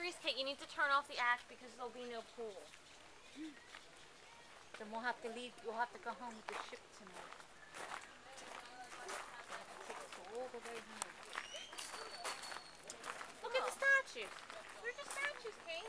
Serious, Kate. You need to turn off the act because there'll be no pool. Then we'll have to leave. You'll have to go home with the ship tonight. Look at the statues. They're just statues, Kate.